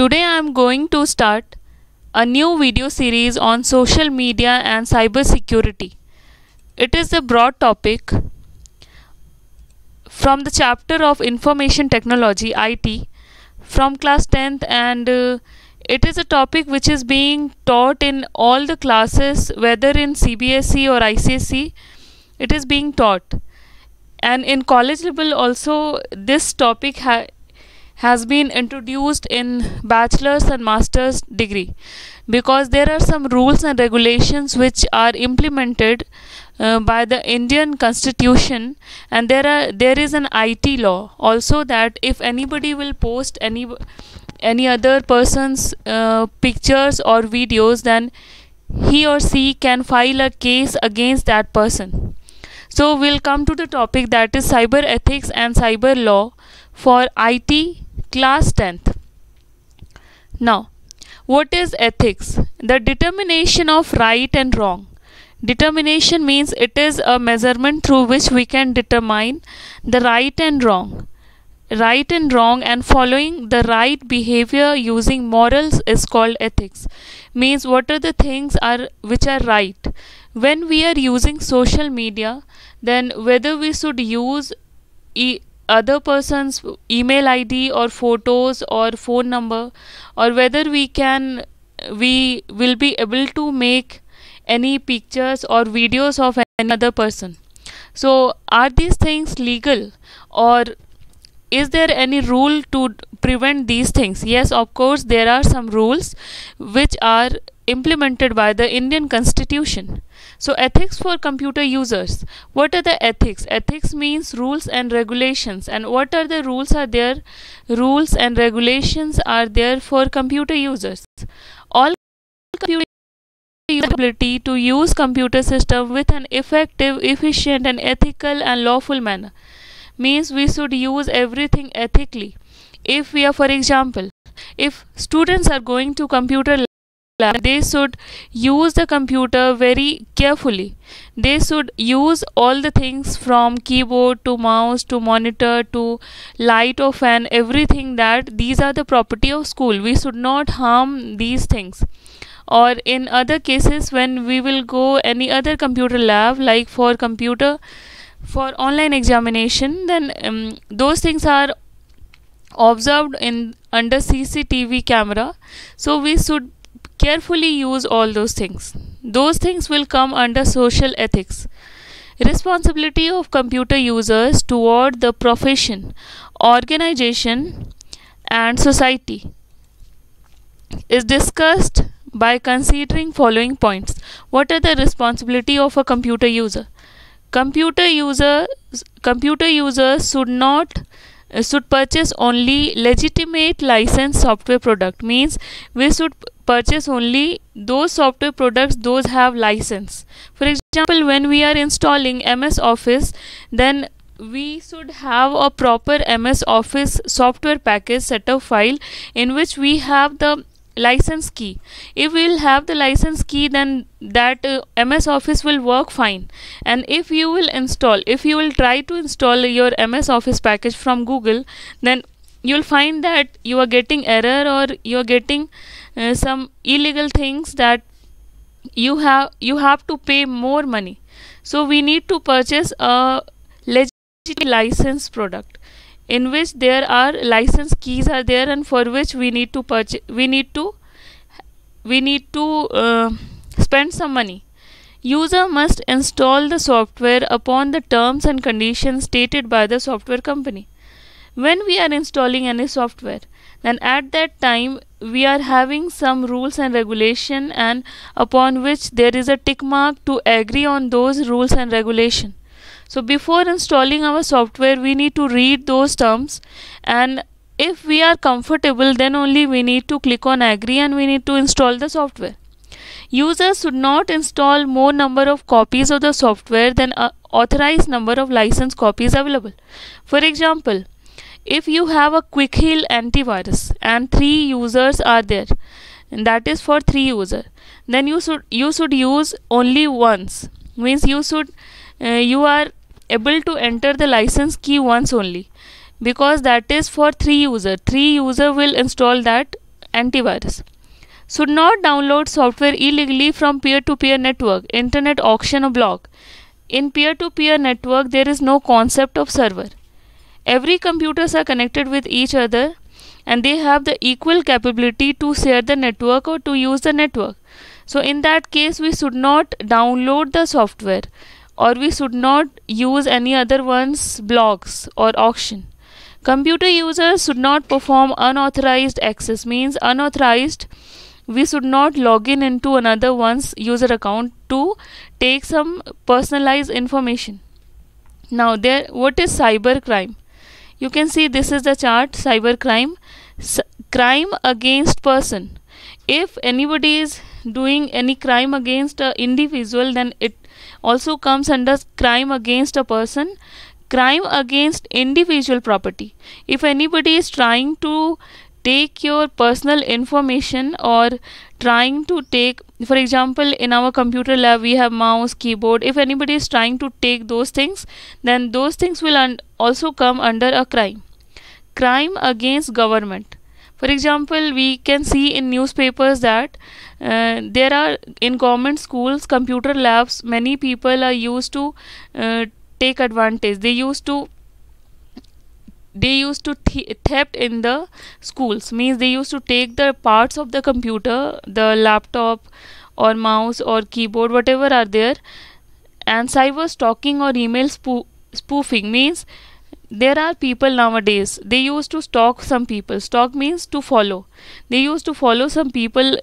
Today I am going to start a new video series on social media and cyber security. It is a broad topic from the chapter of information technology IT from class 10th and uh, it is a topic which is being taught in all the classes whether in CBSE or ICSE it is being taught and in college level also this topic has been introduced in bachelor's and master's degree. Because there are some rules and regulations which are implemented uh, by the Indian constitution and there are there is an IT law. Also that if anybody will post any any other person's uh, pictures or videos then he or she can file a case against that person. So we'll come to the topic that is cyber ethics and cyber law for IT class 10th. Now, what is ethics? The determination of right and wrong. Determination means it is a measurement through which we can determine the right and wrong. Right and wrong and following the right behavior using morals is called ethics. Means what are the things are which are right when we are using social media then whether we should use e- other person's email id or photos or phone number or whether we can we will be able to make any pictures or videos of another person. So are these things legal or is there any rule to prevent these things? Yes of course there are some rules which are implemented by the indian constitution so ethics for computer users. What are the ethics? Ethics means rules and regulations. And what are the rules are there? Rules and regulations are there for computer users. All computer ability to use computer system with an effective efficient and ethical and lawful manner. Means we should use everything ethically. If we are for example if students are going to computer they should use the computer very carefully. They should use all the things from keyboard to mouse to monitor to light or fan everything that these are the property of school. We should not harm these things. Or in other cases when we will go any other computer lab like for computer for online examination then um, those things are observed in under cctv camera. So we should carefully use all those things. Those things will come under social ethics. Responsibility of computer users toward the profession organization and society is discussed by considering following points. What are the responsibility of a computer user? Computer user computer users should not Uh, should purchase only legitimate licensed software product means we should purchase only those software products those have license. For example when we are installing ms office then we should have a proper ms office software package setup file in which we have the license key. If we will have the license key then that uh, ms office will work fine. And if you will install if you will try to install your ms office package from google then you will find that you are getting error or you are getting uh, some illegal things that you have you have to pay more money. So we need to purchase a legitimate license product in which there are license keys are there and for which we need to purchase we need to we need to uh, spend some money. User must install the software upon the terms and conditions stated by the software company. When we are installing any software then at that time we are having some rules and regulation and upon which there is a tick mark to agree on those rules and regulation so before installing our software we need to read those terms. And if we are comfortable then only we need to click on agree and we need to install the software. Users should not install more number of copies of the software than a authorized number of license copies available. For example if you have a quick heal antivirus and three users are there and that is for three user then you should you should use only once. Means you should uh, you are able to enter the license key once only. Because that is for three user. Three user will install that antivirus. Should not download software illegally from peer-to-peer network. Internet auction or blog in peer-to-peer network there is no concept of server. Every computers are connected with each other and they have the equal capability to share the network or to use the network. So in that case we should not download the software or we should not use any other one's blogs or auction. Computer users should not perform unauthorized access means unauthorized we should not log in into another one's user account to take some personalized information. Now there what is cyber crime you can see this is the chart cyber crime crime against person. If anybody is doing any crime against an individual then it also comes under crime against a person crime against individual property. If anybody is trying to take your personal information or trying to take for example in our computer lab we have mouse keyboard. If anybody is trying to take those things then those things will also come under a crime. Crime against government for example we can see in newspapers that uh, there are in government schools computer labs many people are used to uh, take advantage. They used to they used to th- theft in the schools. Means they used to take the parts of the computer the laptop or mouse or keyboard whatever are there and cyber stalking or email spoo- spoofing. Means there are people nowadays they used to stalk some people. Stalk means to follow. They used to follow some people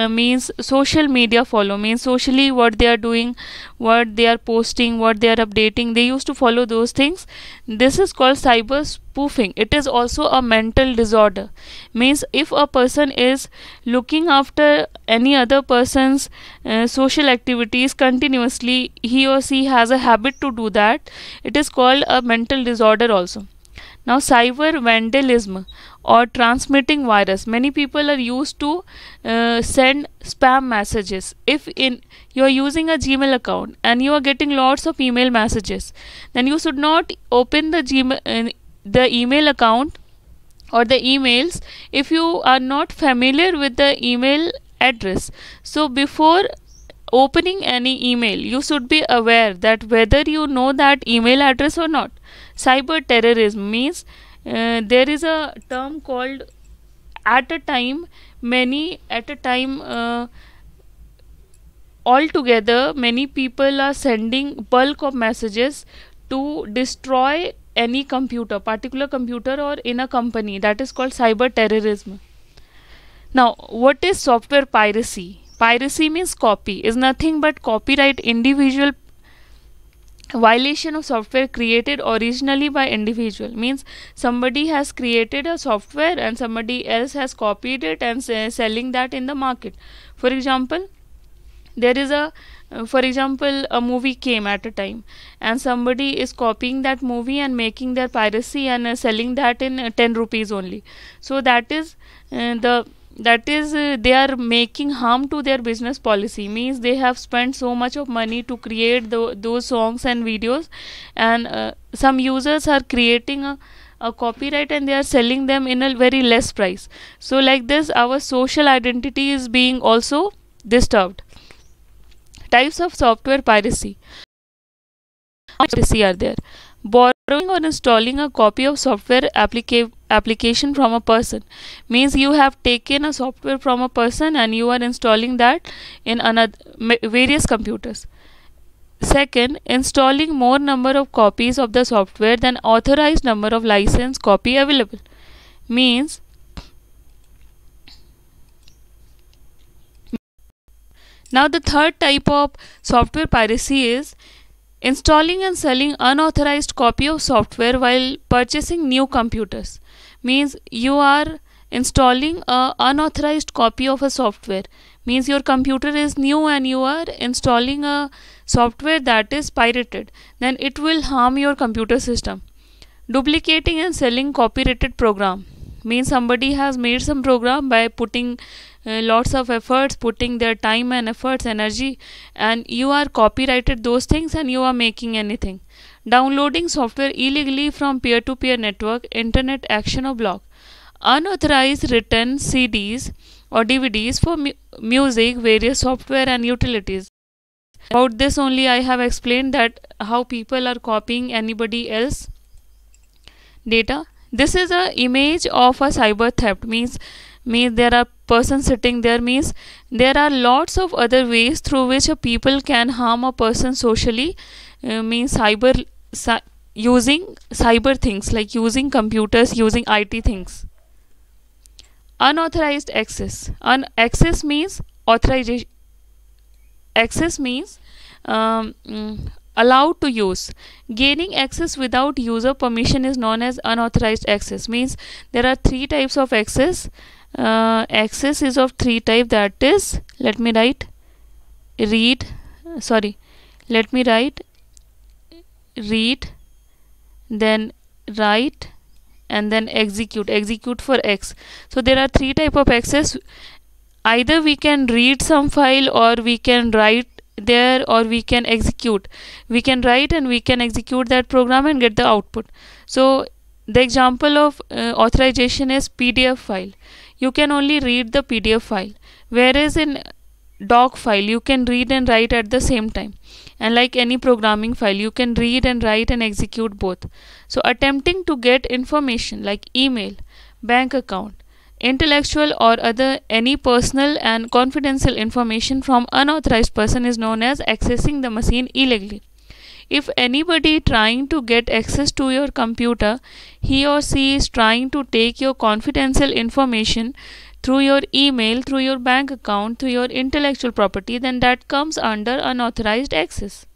uh, means social media follow. Means socially what they are doing what they are posting what they are updating they used to follow those things. This is called cyber spoofing. It is also a mental disorder. Means if a person is looking after any other person's uh, social activities continuously he or she has a habit to do that. It is called a mental disorder also now cyber vandalism or transmitting virus many people are used to uh, send spam messages. If in you are using a gmail account and you are getting lots of email messages then you should not open the gmail uh, the email account or the emails if you are not familiar with the email address. So before opening any email you should be aware that whether you know that email address or not. Cyber terrorism means uh, there is a term called at a time many at a time uh, altogether many people are sending bulk of messages to destroy any computer particular computer or in a company that is called cyber terrorism. Now what is software piracy piracy means copy is nothing but copyright individual violation of software created originally by individual. Means somebody has created a software and somebody else has copied it and selling that in the market. For example there is a uh, for example a movie came at a time and somebody is copying that movie and making their piracy and uh, selling that in uh, 10 rupees only. So that is uh, the that is uh, they are making harm to their business policy. Means they have spent so much of money to create the, those songs and videos and uh, some users are creating a, a copyright and they are selling them in a very less price. So like this our social identity is being also disturbed. Types of software piracy. Piracy are there. Borrowing or installing a copy of software applica- application from a person. Means you have taken a software from a person and you are installing that in another various computers. Second installing more number of copies of the software than authorized number of license copy available. Means now the third type of software piracy is installing and selling unauthorized copy of software while purchasing new computers means you are installing a unauthorized copy of a software. Means your computer is new and you are installing a software that is pirated. Then it will harm your computer system. Duplicating and selling copyrighted program. Means somebody has made some program by putting uh, lots of efforts putting their time and efforts energy and you are copyrighted those things and you are making anything downloading software illegally from peer-to-peer network internet auction or blog, unauthorized written CDs or DVDs for mu music, various software and utilities. About this only I have explained that how people are copying anybody else data. This is a image of a cyber theft means means there are person sitting there means there are lots of other ways through which a people can harm a person socially uh, means cyber using cyber things like using computers using IT things. Unauthorized access. Un access means authorization access means um, mm, allowed to use. Gaining access without user permission is known as unauthorized access. Means there are three types of access. Uh, access is of three type. That is let me write read sorry let me write read then write and then execute. Execute for x. So there are three type of access either we can read some file or we can write there or we can execute. We can write and we can execute that program and get the output. So the example of uh, authorization is pdf file. You can only read the pdf file. Whereas in doc file you can read and write at the same time and like any programming file you can read and write and execute both. So attempting to get information like email bank account intellectual or other any personal and confidential information from unauthorized person is known as accessing the machine illegally. If anybody trying to get access to your computer he or she is trying to take your confidential information through your email, through your bank account, through your intellectual property, then that comes under unauthorized access.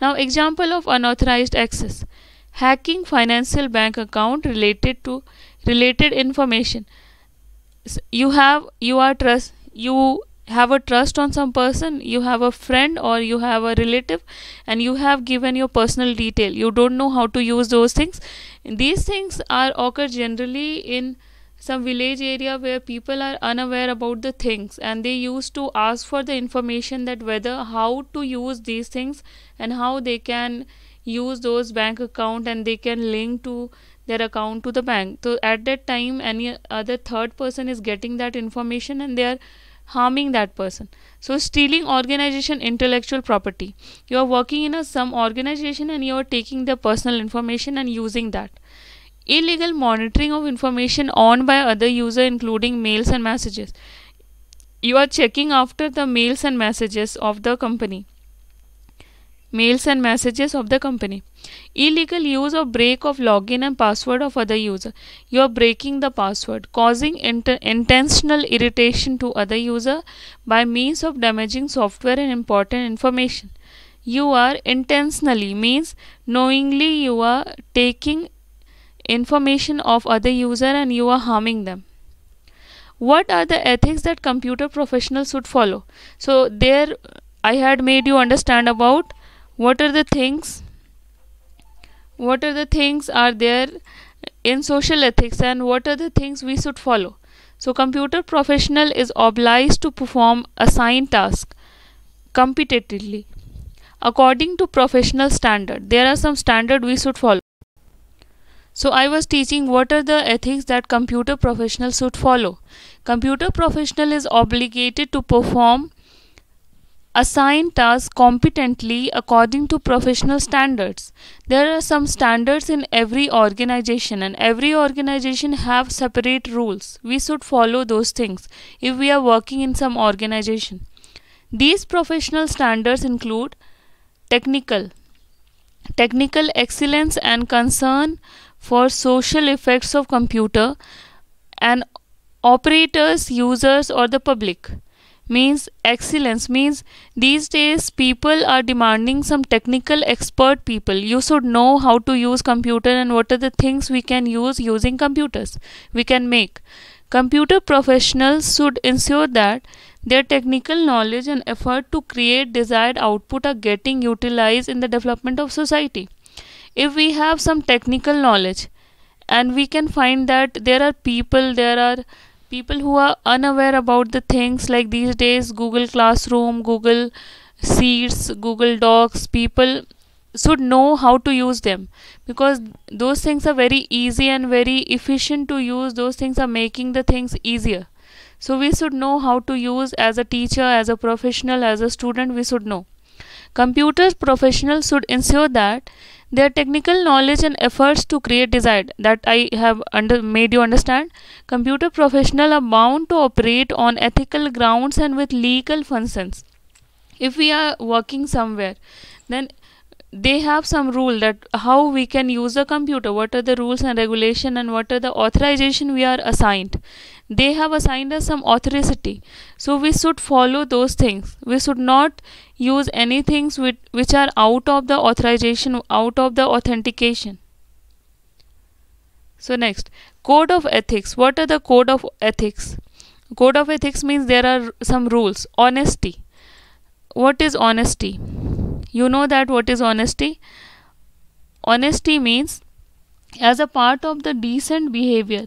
Now, example of unauthorized access. Hacking financial bank account related to related information. You have you are trust you have a trust on some person you have a friend or you have a relative and you have given your personal detail. You don't know how to use those things. These things are occur generally in some village area where people are unaware about the things and they used to ask for the information that whether how to use these things and how they can use those bank account and they can link to their account to the bank. So at that time any other third person is getting that information and they are harming that person. So stealing organization intellectual property. You are working in a some organization and you are taking their personal information and using that illegal monitoring of information on by other user including mails and messages. You are checking after the mails and messages of the company. Mails and messages of the company. Illegal use or break of login and password of other user. You are breaking the password causing intentional irritation to other user by means of damaging software and important information. You are intentionally means knowingly you are taking information of other user and you are harming them. What are the ethics that computer professionals should follow? So there i had made you understand about what are the things what are the things are there in social ethics and what are the things we should follow. So computer professional is obliged to perform assigned task competitively according to professional standard. There are some standard we should follow so I was teaching what are the ethics that computer professionals should follow. Computer professional is obligated to perform assigned tasks competently according to professional standards. There are some standards in every organization and every organization have separate rules. We should follow those things if we are working in some organization. These professional standards include technical technical excellence and concern for social effects of computer and operators users or the public. Means excellence. Means these days people are demanding some technical expert people. You should know how to use computer and what are the things we can use using computers we can make. Computer professionals should ensure that their technical knowledge and effort to create desired output are getting utilized in the development of society if we have some technical knowledge and we can find that there are people there are people who are unaware about the things like these days google classroom google sheets google docs people should know how to use them. Because those things are very easy and very efficient to use those things are making the things easier. So we should know how to use as a teacher as a professional as a student we should know. Computers professionals should ensure that their technical knowledge and efforts to create desired that i have under made you understand. Computer professional are bound to operate on ethical grounds and with legal functions. If we are working somewhere then they have some rule that how we can use the computer what are the rules and regulation and what are the authorization we are assigned they have assigned us some authority so we should follow those things. We should not use anything which, which are out of the authorization out of the authentication. So next code of ethics. What are the code of ethics? Code of ethics means there are some rules. Honesty. What is honesty? You know that what is honesty? Honesty means as a part of the decent behavior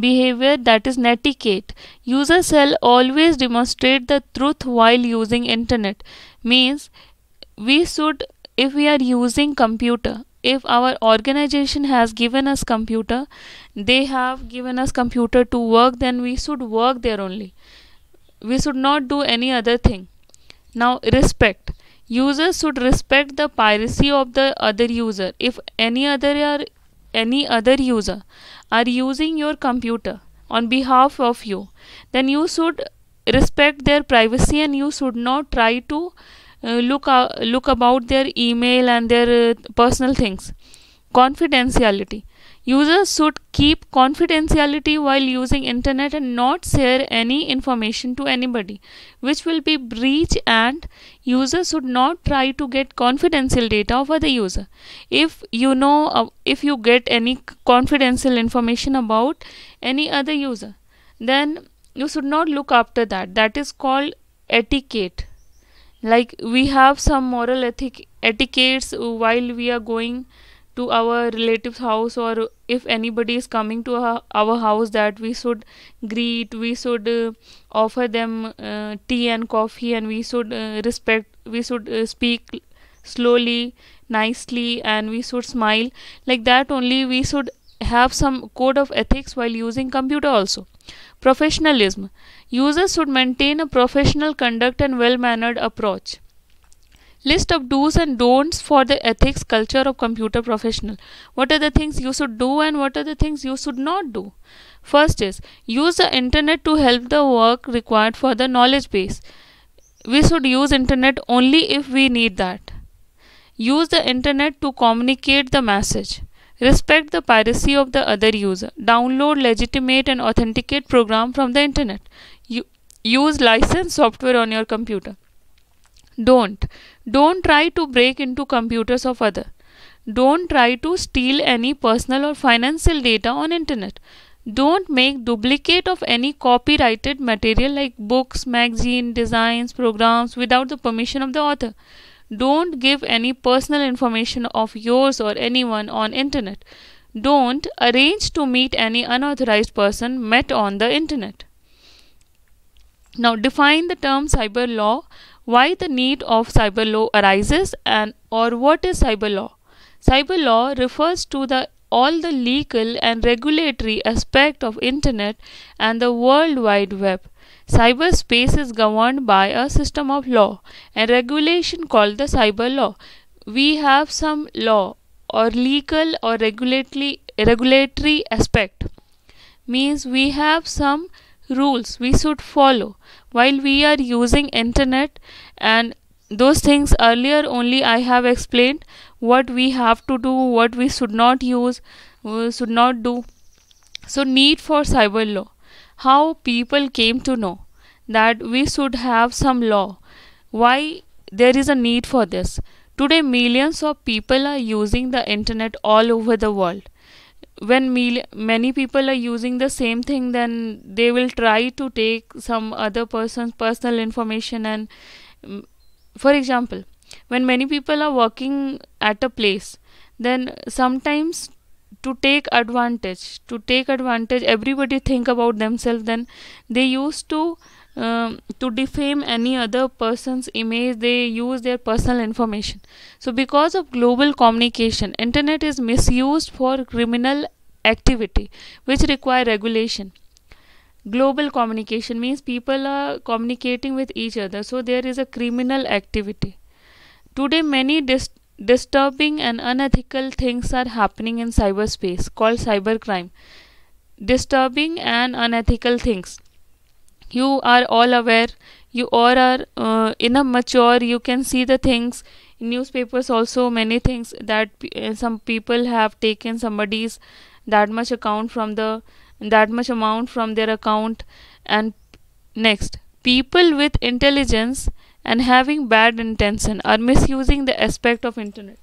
behavior that is netiquette. User shall always demonstrate the truth while using internet. Means we should if we are using computer if our organization has given us computer they have given us computer to work then we should work there only. We should not do any other thing. Now respect. Users should respect the privacy of the other user. If any other or any other user are using your computer on behalf of you then you should respect their privacy and you should not try to uh, look uh, look about their email and their uh, personal things. Confidentiality Users should keep confidentiality while using internet and not share any information to anybody which will be breach and users should not try to get confidential data of other user. If you know uh, if you get any confidential information about any other user then you should not look after that. That is called etiquette like we have some moral ethic etiquettes while we are going to our relatives house or if anybody is coming to our house that we should greet we should uh, offer them uh, tea and coffee and we should uh, respect we should uh, speak slowly nicely and we should smile. Like that only we should have some code of ethics while using computer also. Professionalism. Users should maintain a professional conduct and well mannered approach list of do's and don'ts for the ethics culture of computer professional. What are the things you should do and what are the things you should not do? First is use the internet to help the work required for the knowledge base. We should use internet only if we need that. Use the internet to communicate the message. Respect the piracy of the other user. Download legitimate and authenticate program from the internet. Use licensed software on your computer don't. Don't try to break into computers of other. Don't try to steal any personal or financial data on internet. Don't make duplicate of any copyrighted material like books magazine designs programs without the permission of the author. Don't give any personal information of yours or anyone on internet. Don't arrange to meet any unauthorized person met on the internet. Now define the term cyber law why the need of cyber law arises and or what is cyber law? Cyber law refers to the all the legal and regulatory aspect of internet and the world wide web. Cyberspace is governed by a system of law and regulation called the cyber law. We have some law or legal or regulatory regulatory aspect. Means we have some rules we should follow while we are using internet. And those things earlier only i have explained what we have to do what we should not use uh, should not do. So need for cyber law. How people came to know that we should have some law. Why there is a need for this? Today millions of people are using the internet all over the world when many people are using the same thing then they will try to take some other person's personal information and um, for example when many people are working at a place then sometimes to take advantage to take advantage everybody think about themselves then they used to um, to defame any other person's image they use their personal information. So because of global communication internet is misused for criminal activity which require regulation. Global communication means people are communicating with each other so there is a criminal activity. Today many dis- disturbing and unethical things are happening in cyberspace called cybercrime. Disturbing and unethical things you are all aware. You all are uh, enough mature. You can see the things. In newspapers also many things that uh, some people have taken somebody's that much account from the that much amount from their account. And next people with intelligence and having bad intention are misusing the aspect of internet.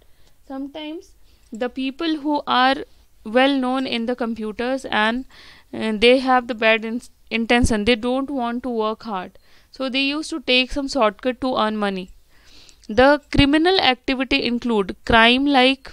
Sometimes the people who are well known in the computers and uh, they have the bad in- intention they don't want to work hard. So they used to take some shortcut to earn money. The criminal activity include crime like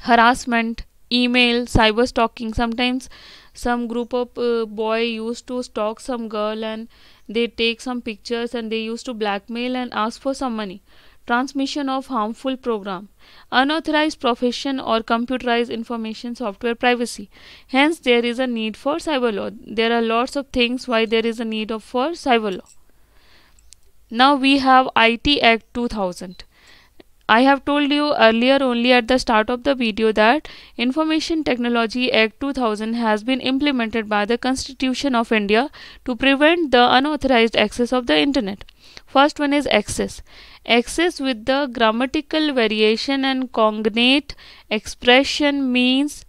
harassment email cyber stalking. Sometimes some group of uh, boy used to stalk some girl and they take some pictures and they used to blackmail and ask for some money transmission of harmful program unauthorized profession or computerized information software piracy. Hence there is a need for cyber law. There are lots of things why there is a need of for cyber law. Now we have IT Act 2000 I have told you earlier only at the start of the video that Information Technology Act 2000 has been implemented by the Constitution of India to prevent the unauthorized access of the internet. First one is access. Access with the grammatical variation and cognate expression means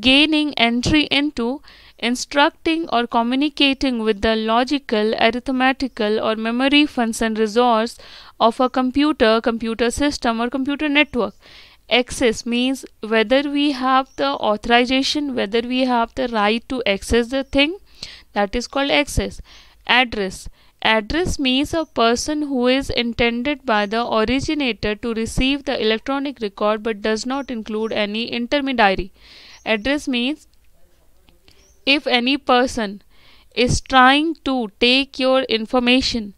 gaining entry into instructing or communicating with the logical, arithmetical, or memory function resource of a computer, computer system, or computer network. Access means whether we have the authorization, whether we have the right to access the thing, that is called access. Address Address means a person who is intended by the originator to receive the electronic record but does not include any intermediary. Address means if any person is trying to take your information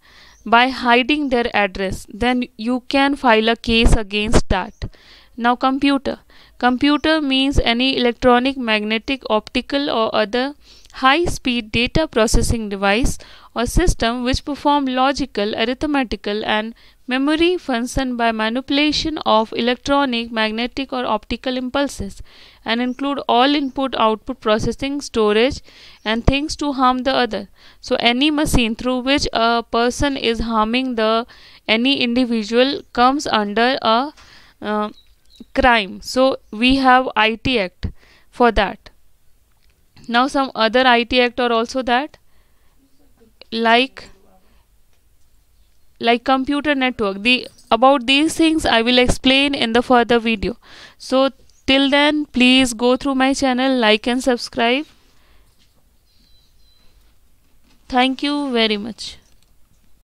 by hiding their address, then you can file a case against that. Now, computer. Computer means any electronic, magnetic, optical, or other high speed data processing device or system which perform logical, arithmetical, and memory function by manipulation of electronic, magnetic, or optical impulses and include all input output processing, storage, and things to harm the other. So, any machine through which a person is harming the any individual comes under a uh, crime. So, we have IT Act for that. Now, some other IT Act are also that? Like like computer network. The about these things i will explain in the further video. So till then please go through my channel like and subscribe. Thank you very much